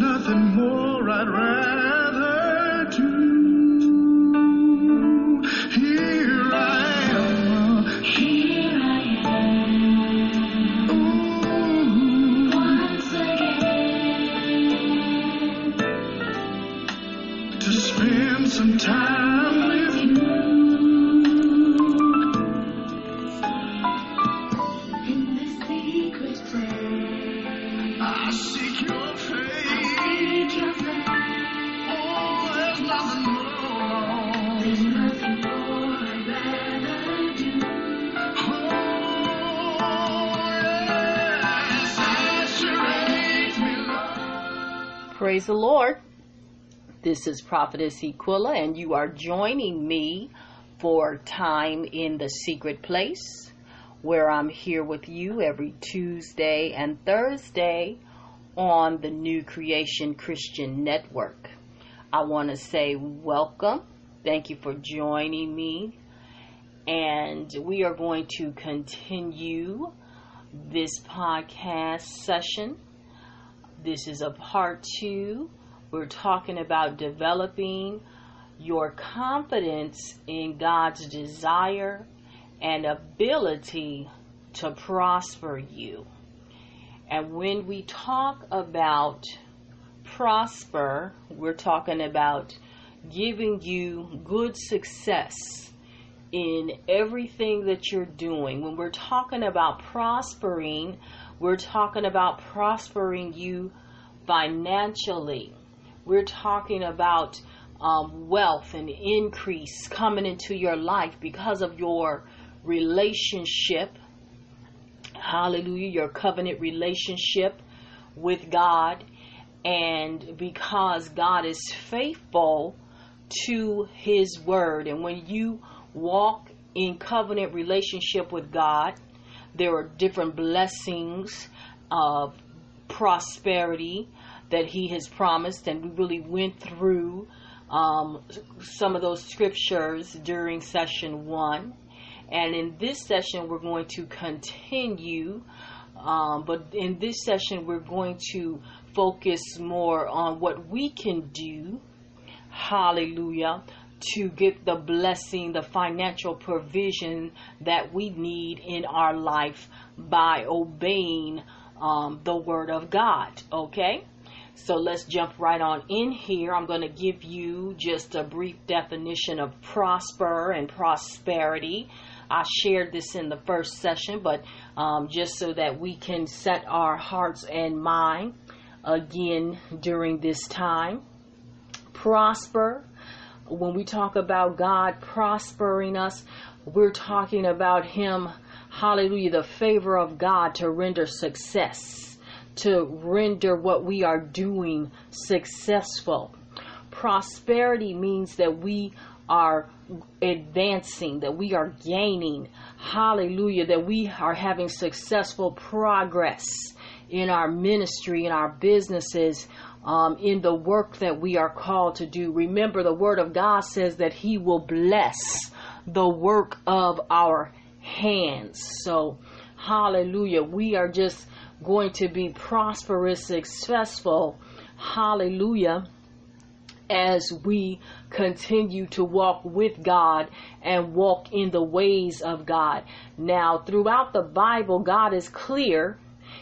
nothing more I'd rather This is Prophetess Equilla, and you are joining me for Time in the Secret Place, where I'm here with you every Tuesday and Thursday on the New Creation Christian Network. I want to say welcome. Thank you for joining me. And we are going to continue this podcast session. This is a part two. We're talking about developing your confidence in God's desire and ability to prosper you. And when we talk about prosper, we're talking about giving you good success in everything that you're doing. When we're talking about prospering, we're talking about prospering you financially. We're talking about um, wealth and increase coming into your life because of your relationship. Hallelujah, your covenant relationship with God. And because God is faithful to His word. And when you walk in covenant relationship with God, there are different blessings of prosperity that He has promised. And we really went through um, some of those scriptures during session one. And in this session, we're going to continue. Um, but in this session, we're going to focus more on what we can do. Hallelujah. To get the blessing, the financial provision that we need in our life by obeying um, the Word of God. Okay? So let's jump right on in here. I'm going to give you just a brief definition of prosper and prosperity. I shared this in the first session, but um, just so that we can set our hearts and mind again during this time. Prosper. When we talk about God prospering us, we're talking about Him, hallelujah, the favor of God to render success, to render what we are doing successful. Prosperity means that we are advancing, that we are gaining, hallelujah, that we are having successful progress in our ministry, in our businesses, um, in the work that we are called to do. Remember, the Word of God says that He will bless the work of our hands. So, hallelujah, we are just going to be prosperous, successful, hallelujah, as we continue to walk with God and walk in the ways of God. Now, throughout the Bible, God is clear.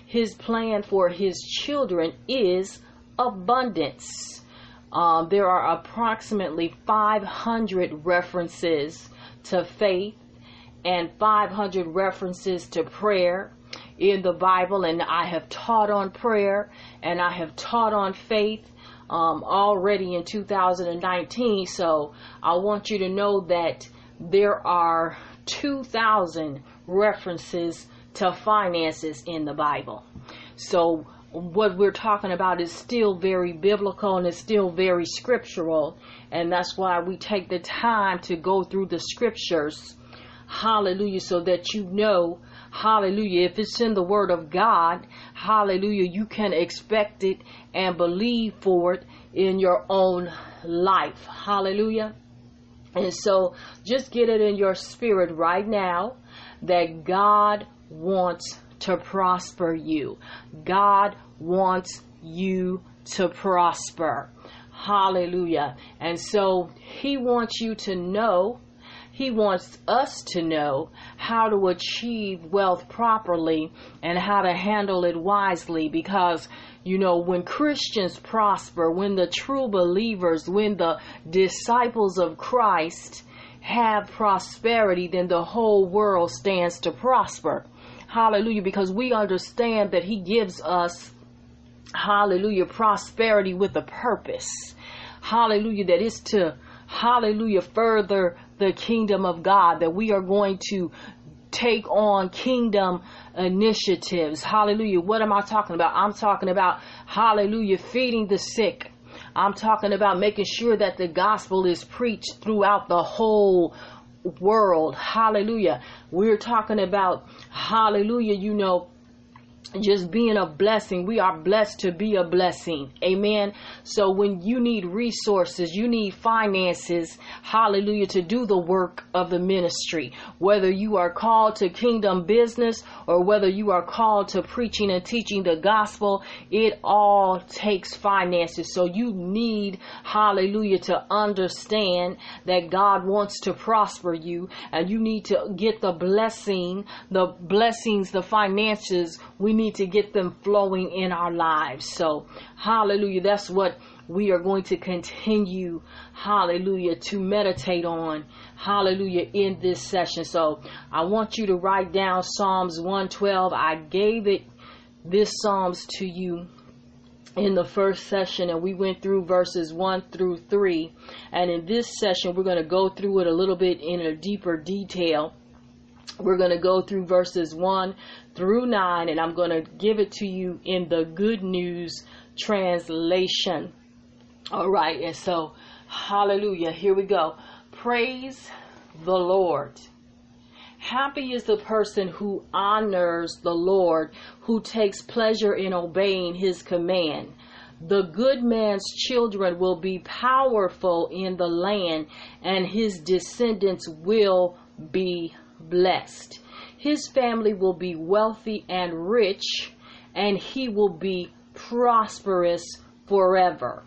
His plan for His children is abundance. Um, there are approximately 500 references to faith and 500 references to prayer in the Bible, and I have taught on prayer and I have taught on faith um, already in 2019. So I want you to know that there are 2,000 references to finances in the Bible. So what we're talking about is still very biblical and it's still very scriptural. And that's why we take the time to go through the scriptures. Hallelujah. So that you know hallelujah, if it's in the word of God, hallelujah, you can expect it and believe for it in your own life. Hallelujah. And so just get it in your spirit right now that God wants to prosper you. God wants you to prosper. Hallelujah. And so he wants you to know, he wants us to know how to achieve wealth properly and how to handle it wisely because you know, when Christians prosper, when the true believers, when the disciples of Christ have prosperity, then the whole world stands to prosper. Hallelujah. Because we understand that He gives us, hallelujah, prosperity with a purpose. Hallelujah. That is to, hallelujah, further the kingdom of God. That we are going to take on kingdom initiatives. Hallelujah. What am I talking about? I'm talking about, hallelujah, feeding the sick. I'm talking about making sure that the gospel is preached throughout the whole world. Hallelujah. We're talking about, hallelujah, you know, just being a blessing. We are blessed to be a blessing. Amen. So when you need resources, you need finances, hallelujah, to do the work of the ministry. Whether you are called to kingdom business or whether you are called to preaching and teaching the gospel, it all takes finances. So you need, hallelujah, to understand that God wants to prosper you and you need to get the blessing, the blessings, the finances. We need to get them flowing in our lives. So, hallelujah. That's what we are going to continue, hallelujah, to meditate on, hallelujah, in this session. So, I want you to write down Psalms 112. I gave it, this Psalms to you in the first session and we went through verses 1 through 3 and in this session we're going to go through it a little bit in a deeper detail we're going to go through verses 1 through 9, and I'm going to give it to you in the Good News translation. All right, and so, hallelujah, here we go. Praise the Lord. Happy is the person who honors the Lord, who takes pleasure in obeying his command. The good man's children will be powerful in the land, and his descendants will be blessed. His family will be wealthy and rich, and he will be prosperous forever.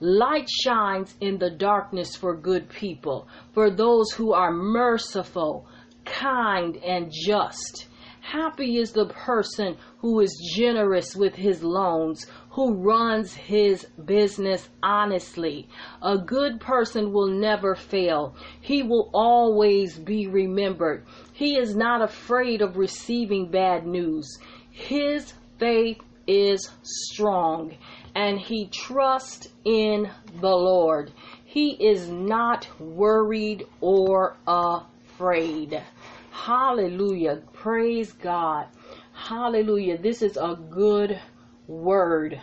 Light shines in the darkness for good people, for those who are merciful, kind, and just. Happy is the person who is generous with his loans, who runs his business honestly. A good person will never fail. He will always be remembered. He is not afraid of receiving bad news. His faith is strong and he trusts in the Lord. He is not worried or afraid. Hallelujah. Praise God. Hallelujah. This is a good word.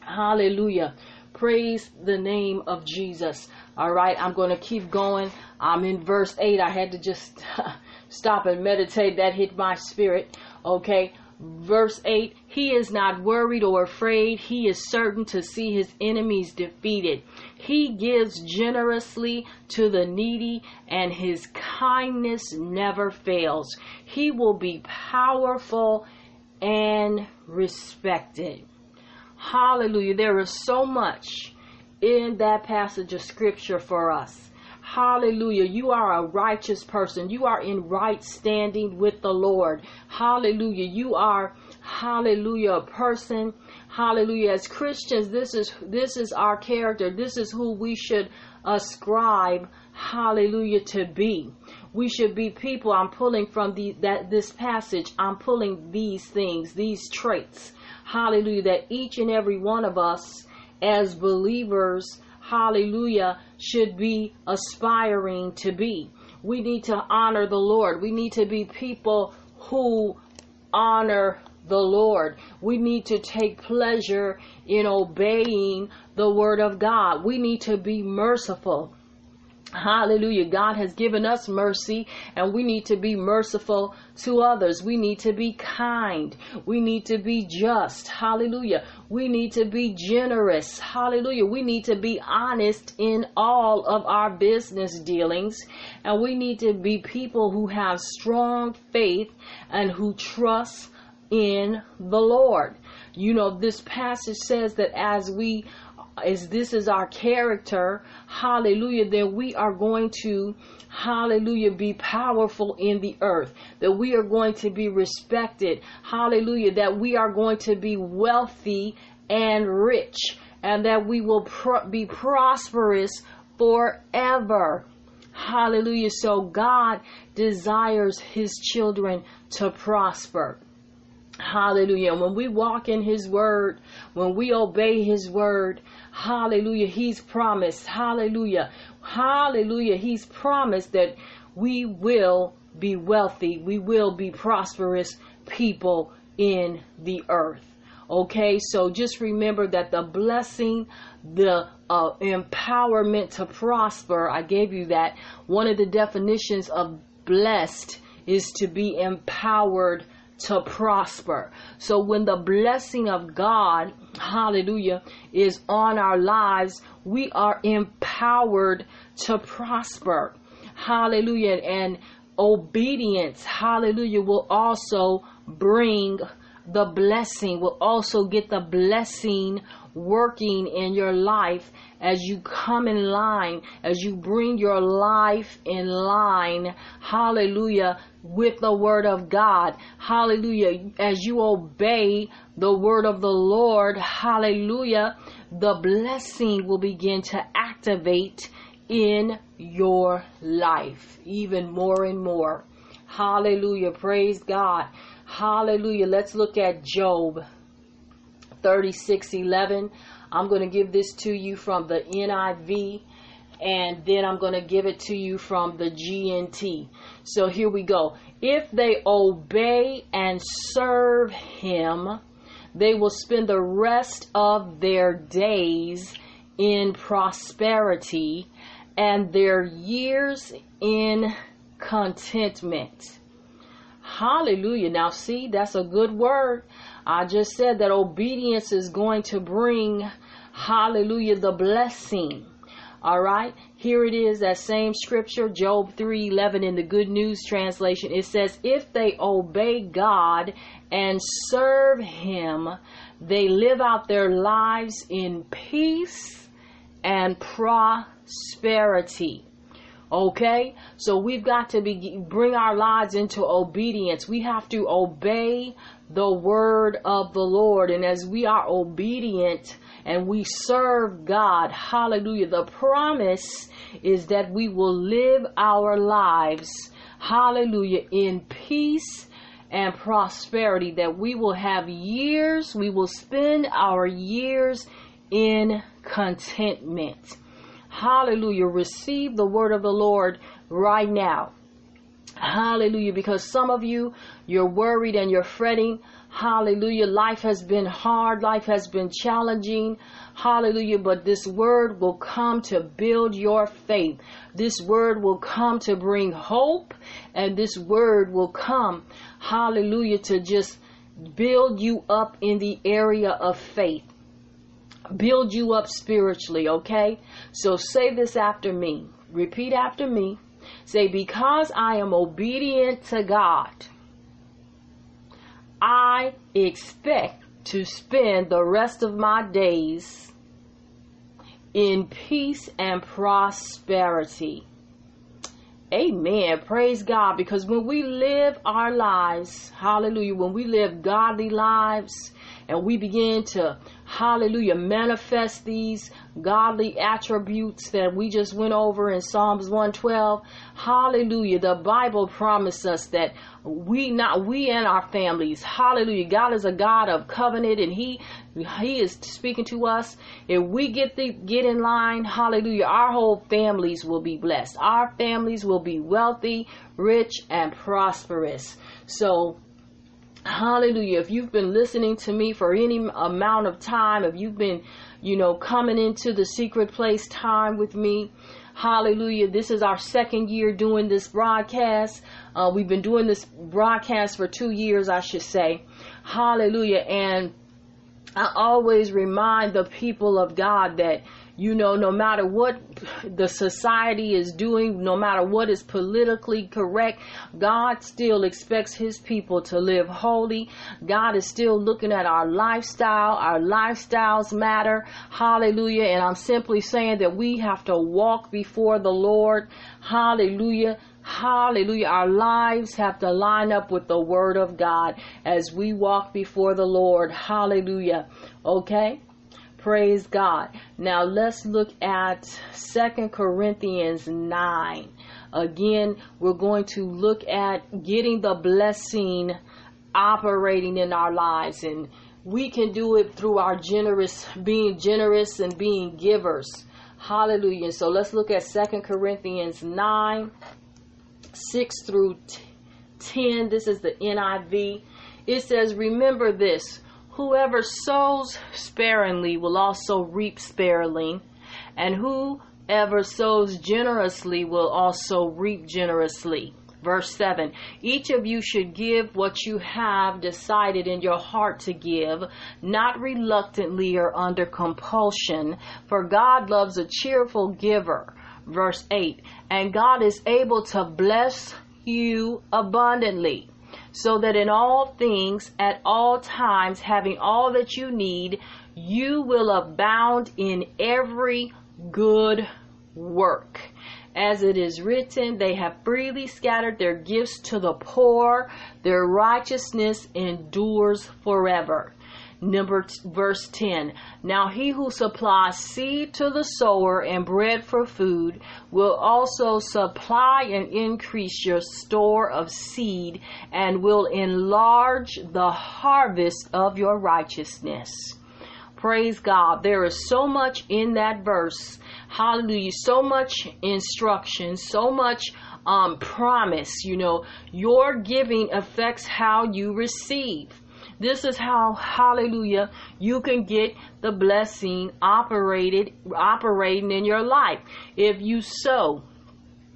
Hallelujah. Praise the name of Jesus. All right, I'm going to keep going. I'm in verse 8. I had to just stop and meditate. That hit my spirit. Okay. Verse 8 He is not worried or afraid. He is certain to see his enemies defeated. He gives generously to the needy, and his kindness never fails. He will be powerful and respected. Hallelujah. There is so much in that passage of scripture for us. Hallelujah. You are a righteous person. You are in right standing with the Lord. Hallelujah. You are hallelujah a person. Hallelujah. As Christians, this is this is our character. This is who we should ascribe hallelujah to be. We should be people. I'm pulling from the that this passage. I'm pulling these things, these traits. Hallelujah. That each and every one of us as believers hallelujah, should be aspiring to be. We need to honor the Lord. We need to be people who honor the Lord. We need to take pleasure in obeying the word of God. We need to be merciful. Hallelujah. God has given us mercy and we need to be merciful to others. We need to be kind. We need to be just. Hallelujah. We need to be generous. Hallelujah. We need to be honest in all of our business dealings. And we need to be people who have strong faith and who trust in the Lord. You know, this passage says that as we as this is our character, hallelujah, then we are going to, hallelujah, be powerful in the earth, that we are going to be respected, hallelujah, that we are going to be wealthy and rich, and that we will pro- be prosperous forever. Hallelujah. So God desires his children to prosper. Hallelujah. When we walk in His Word, when we obey His Word, hallelujah, He's promised, hallelujah, hallelujah, He's promised that we will be wealthy, we will be prosperous people in the earth. Okay, so just remember that the blessing, the uh, empowerment to prosper, I gave you that. One of the definitions of blessed is to be empowered to prosper. So when the blessing of God, hallelujah, is on our lives, we are empowered to prosper. Hallelujah. And obedience, hallelujah, will also bring the blessing, will also get the blessing working in your life as you come in line, as you bring your life in line, hallelujah, with the word of God, hallelujah, as you obey the word of the Lord, hallelujah, the blessing will begin to activate in your life even more and more. Hallelujah. Praise God. Hallelujah. Let's look at Job 36:11. I'm going to give this to you from the NIV and then I'm going to give it to you from the GNT. So here we go. If they obey and serve him, they will spend the rest of their days in prosperity and their years in contentment. Hallelujah. Now, see, that's a good word. I just said that obedience is going to bring, hallelujah, the blessing. All right. Here it is, that same scripture, Job 3:11 in the Good News translation. It says, "If they obey God and serve him, they live out their lives in peace and prosperity." Okay? So we've got to be bring our lives into obedience. We have to obey the word of the Lord. And as we are obedient and we serve God, hallelujah, the promise is that we will live our lives, hallelujah, in peace and prosperity, that we will have years, we will spend our years in contentment. Hallelujah. Receive the word of the Lord right now. Hallelujah. Because some of you, you're worried and you're fretting. Hallelujah. Life has been hard. Life has been challenging. Hallelujah. But this word will come to build your faith. This word will come to bring hope. And this word will come, hallelujah, to just build you up in the area of faith. Build you up spiritually, okay? So say this after me. Repeat after me. Say, because I am obedient to God, I expect to spend the rest of my days in peace and prosperity. Amen. Praise God. Because when we live our lives, hallelujah, when we live godly lives and we begin to, hallelujah, manifest these godly attributes that we just went over in Psalms 112, hallelujah, the Bible promised us that we not we and our families hallelujah god is a god of covenant and he he is speaking to us. If we get the get in line hallelujah our whole families will be blessed. Our families will be wealthy rich and prosperous. So Hallelujah. If you've been listening to me for any amount of time, if you've been, you know, coming into the secret place time with me, hallelujah. This is our second year doing this broadcast. Uh, we've been doing this broadcast for two years, I should say. Hallelujah. And I always remind the people of God that, you know, no matter what the society is doing, no matter what is politically correct, God still expects his people to live holy. God is still looking at our lifestyle. Our lifestyles matter. Hallelujah. And I'm simply saying that we have to walk before the Lord. Hallelujah. Hallelujah. Our lives have to line up with the Word of God as we walk before the Lord. Hallelujah. Okay? Praise God. Now let's look at Second Corinthians 9. Again, we're going to look at getting the blessing operating in our lives and we can do it through our generous being generous and being givers. Hallelujah. So let's look at Second Corinthians 9 6 through 10. This is the NIV. It says, Remember this whoever sows sparingly will also reap sparingly, and whoever sows generously will also reap generously. Verse 7 Each of you should give what you have decided in your heart to give, not reluctantly or under compulsion, for God loves a cheerful giver verse 8 and God is able to bless you abundantly so that in all things at all times having all that you need you will abound in every good work. As it is written they have freely scattered their gifts to the poor. Their righteousness endures forever Number t- verse 10. Now he who supplies seed to the sower and bread for food will also supply and increase your store of seed and will enlarge the harvest of your righteousness. Praise God. There is so much in that verse. Hallelujah. So much instruction, so much um, promise. You know, your giving affects how you receive. This is how, hallelujah, you can get the blessing operated, operating in your life. If you sow,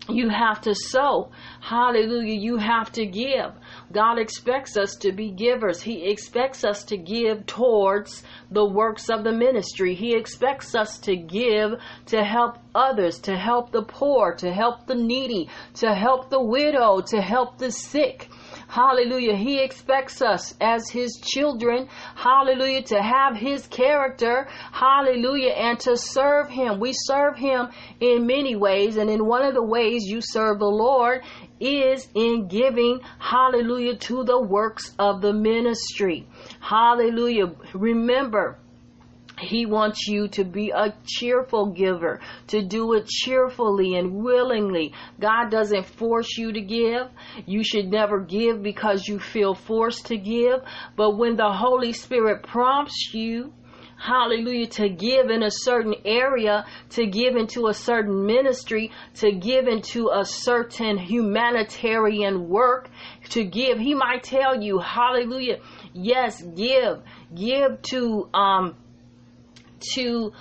you have to sow. Hallelujah. You have to give. God expects us to be givers. He expects us to give towards the works of the ministry. He expects us to give to help others, to help the poor, to help the needy, to help the widow, to help the sick. Hallelujah. He expects us as His children, hallelujah, to have His character, hallelujah, and to serve Him. We serve Him in many ways, and in one of the ways you serve the Lord is in giving, hallelujah, to the works of the ministry. Hallelujah. Remember, he wants you to be a cheerful giver, to do it cheerfully and willingly. God doesn't force you to give. You should never give because you feel forced to give. But when the Holy Spirit prompts you, hallelujah, to give in a certain area, to give into a certain ministry, to give into a certain humanitarian work, to give, He might tell you, hallelujah, yes, give, give to, um, to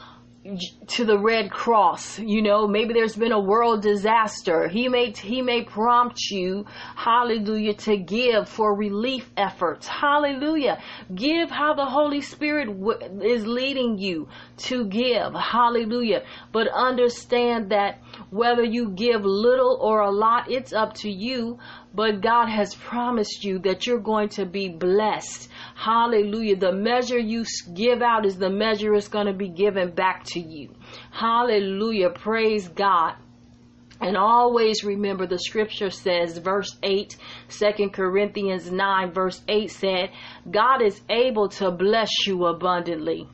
to the red cross you know maybe there's been a world disaster. He may he may prompt you hallelujah to give for relief efforts. Hallelujah. Give how the holy spirit w- is leading you to give. Hallelujah. But understand that whether you give little or a lot it's up to you. But God has promised you that you're going to be blessed. Hallelujah. The measure you give out is the measure it's going to be given back to you. Hallelujah. Praise God. And always remember the scripture says, verse 8, 2 Corinthians 9, verse 8 said, God is able to bless you abundantly.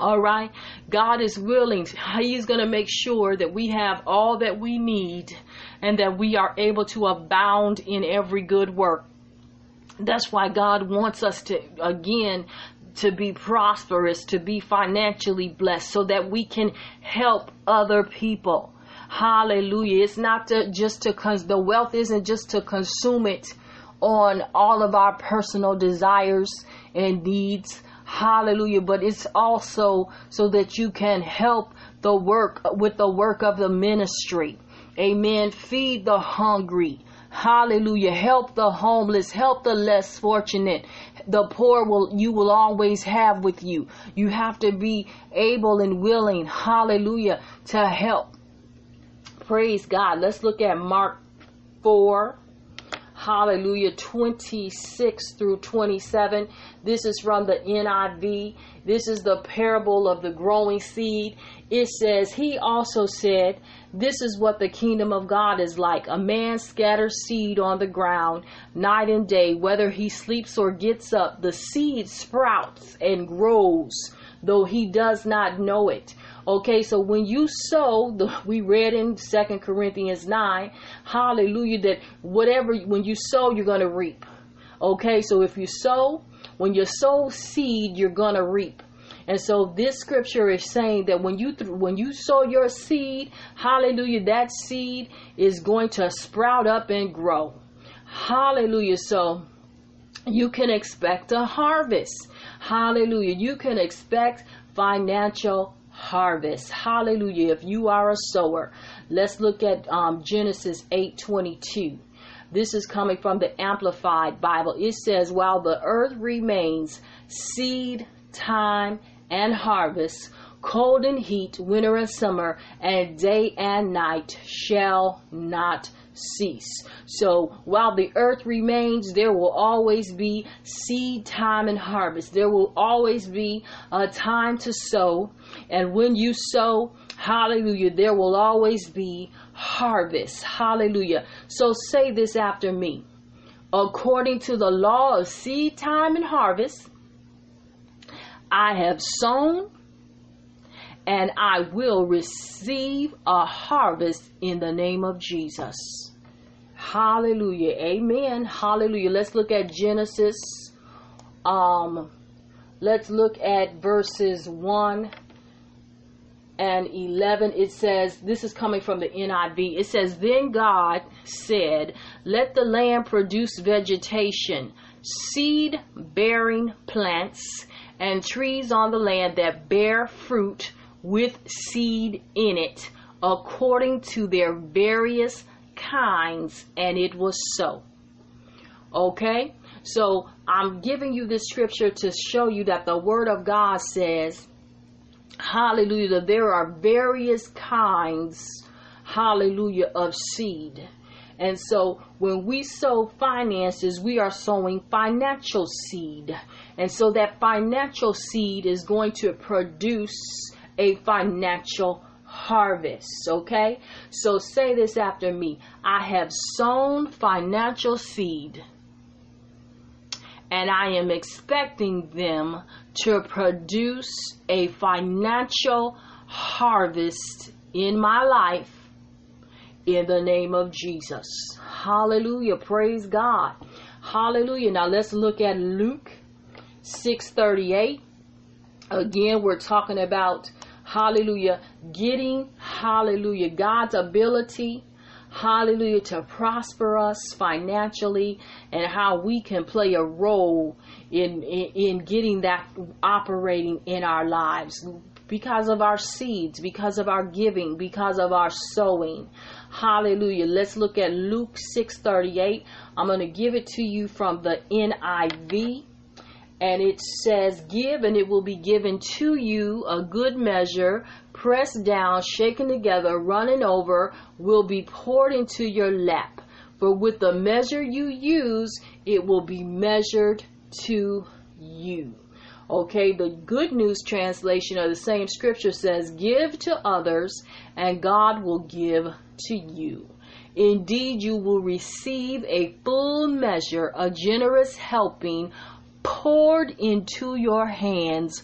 All right. God is willing. He's going to make sure that we have all that we need and that we are able to abound in every good work. That's why God wants us to, again, to be prosperous, to be financially blessed, so that we can help other people. Hallelujah. It's not to, just to, the wealth isn't just to consume it on all of our personal desires and needs. Hallelujah. But it's also so that you can help the work with the work of the ministry. Amen. Feed the hungry. Hallelujah. Help the homeless. Help the less fortunate. The poor will, you will always have with you. You have to be able and willing. Hallelujah. To help. Praise God. Let's look at Mark 4. Hallelujah. 26 through 27. This is from the NIV. This is the parable of the growing seed. It says, He also said, This is what the kingdom of God is like. A man scatters seed on the ground night and day. Whether he sleeps or gets up, the seed sprouts and grows, though he does not know it. Okay, so when you sow, the, we read in Second Corinthians 9, hallelujah, that whatever, when you sow, you're going to reap. Okay, so if you sow, when you sow seed, you're going to reap. And so this scripture is saying that when you th- when you sow your seed, hallelujah, that seed is going to sprout up and grow. Hallelujah. So you can expect a harvest. Hallelujah. You can expect financial harvest. Hallelujah. If you are a sower, let's look at um, Genesis 8:22. This is coming from the Amplified Bible. It says, "While the earth remains, seed time and harvest, cold and heat, winter and summer, and day and night shall not cease. So while the earth remains, there will always be seed time and harvest. There will always be a time to sow. And when you sow, hallelujah, there will always be harvest. Hallelujah. So say this after me. According to the law of seed time and harvest, I have sown and I will receive a harvest in the name of Jesus. Hallelujah. Amen. Hallelujah. Let's look at Genesis. Um let's look at verses 1 and 11 it says this is coming from the NIV it says then God said let the land produce vegetation seed bearing plants and trees on the land that bear fruit with seed in it according to their various kinds and it was so. Okay? So i'm giving you this scripture to show you that the word of god says hallelujah there are various kinds hallelujah of seed and so when we sow finances we are sowing financial seed and so that financial seed is going to produce a financial harvest. Okay? So say this after me I have sown financial seed, and I am expecting them to produce a financial harvest in my life in the name of Jesus. Hallelujah. Praise God. Hallelujah. Now let's look at Luke 638. Again, we're talking about hallelujah, getting hallelujah, God's ability, hallelujah, to prosper us financially and how we can play a role in, in, in getting that operating in our lives because of our seeds, because of our giving, because of our sowing. Hallelujah. Let's look at Luke 6:38. I'm going to give it to you from the NIV and it says, Give, and it will be given to you a good measure, pressed down, shaken together, running over, will be poured into your lap. For with the measure you use, it will be measured to you. Okay, the good news translation of the same scripture says, Give to others, and God will give to you. Indeed, you will receive a full measure, a generous helping poured into your hands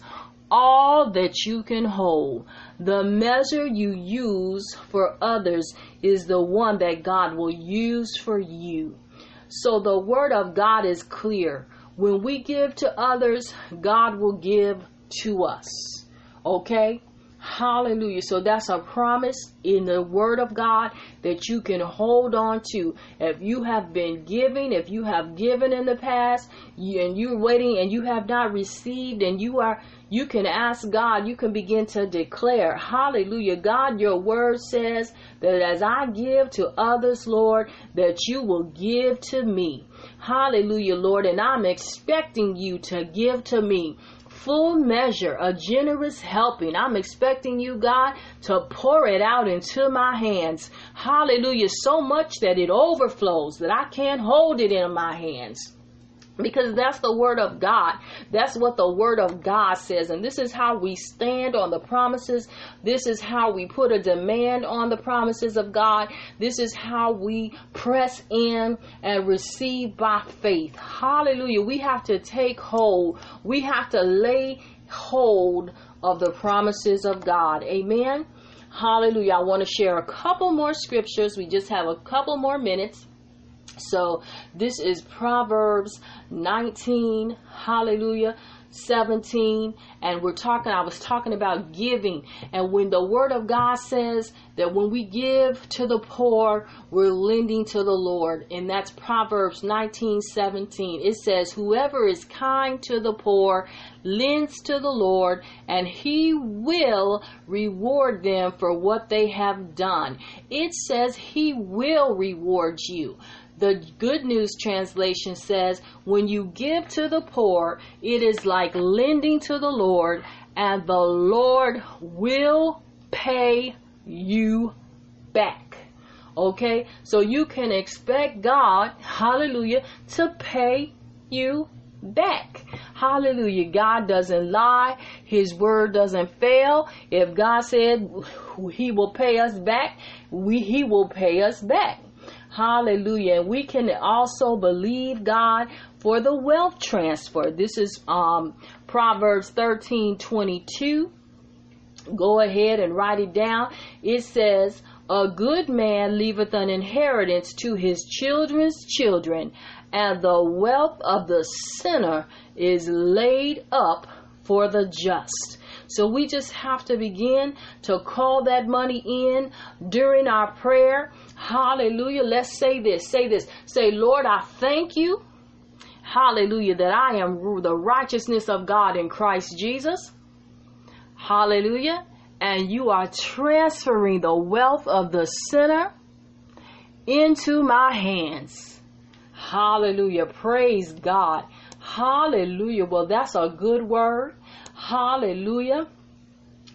all that you can hold. The measure you use for others is the one that God will use for you. So the word of God is clear. When we give to others, God will give to us. Okay? Hallelujah. So that's a promise in the Word of God that you can hold on to. If you have been giving, if you have given in the past, and you're waiting and you have not received, and you are, you can ask God, you can begin to declare, Hallelujah. God, your Word says that as I give to others, Lord, that you will give to me. Hallelujah, Lord. And I'm expecting you to give to me full measure, a generous helping. I'm expecting you, God, to pour it out into my hands. Hallelujah. So much that it overflows, that I can't hold it in my hands. Because that's the word of God. That's what the word of God says. And this is how we stand on the promises. This is how we put a demand on the promises of God. This is how we press in and receive by faith. Hallelujah. We have to take hold. We have to lay hold of the promises of God. Amen. Hallelujah. I want to share a couple more scriptures. We just have a couple more minutes. So this is Proverbs 19, hallelujah, 17, and we're talking, I was talking about giving. And when the word of God says that when we give to the poor, we're lending to the Lord, and that's Proverbs 19, 17. It says, Whoever is kind to the poor lends to the Lord, and he will reward them for what they have done. It says he will reward you. The Good News Translation says, When you give to the poor, it is like lending to the Lord, and the Lord will pay you back. Okay? So you can expect God, hallelujah, to pay you back. Hallelujah. God doesn't lie. His word doesn't fail. If God said he will pay us back, we, he will pay us back. Hallelujah. And we can also believe God for the wealth transfer. This is um, Proverbs 13 22. Go ahead and write it down. It says, A good man leaveth an inheritance to his children's children, and the wealth of the sinner is laid up for the just. So we just have to begin to call that money in during our prayer. Hallelujah. Let's say this. Say this. Say, Lord, I thank you. Hallelujah. That I am the righteousness of God in Christ Jesus. Hallelujah. And you are transferring the wealth of the sinner into my hands. Hallelujah. Praise God. Hallelujah. Well, that's a good word. Hallelujah.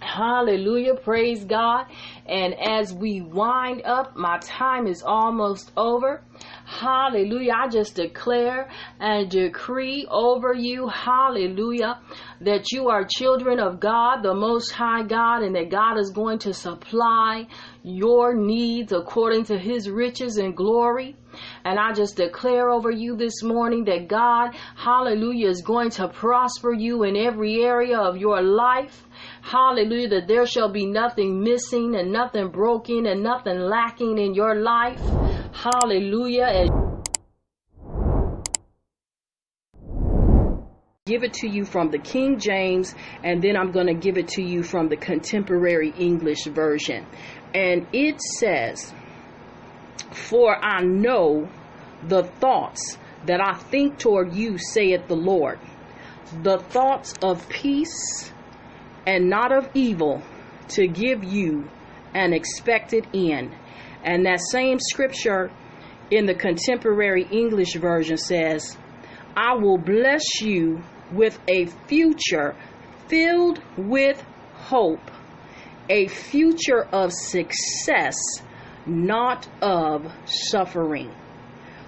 Hallelujah. Praise God. And as we wind up, my time is almost over. Hallelujah. I just declare and decree over you, hallelujah, that you are children of God, the Most High God, and that God is going to supply your needs according to his riches and glory. And I just declare over you this morning that God, hallelujah, is going to prosper you in every area of your life. Hallelujah, that there shall be nothing missing and nothing broken and nothing lacking in your life. Hallelujah. And give it to you from the King James, and then I'm going to give it to you from the contemporary English version. And it says, For I know the thoughts that I think toward you, saith the Lord, the thoughts of peace and not of evil, to give you an expected end. And that same scripture in the contemporary English version says, I will bless you with a future filled with hope, a future of success, not of suffering.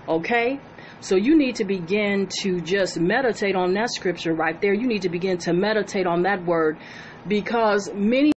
Okay? So you need to begin to just meditate on that scripture right there. You need to begin to meditate on that word because many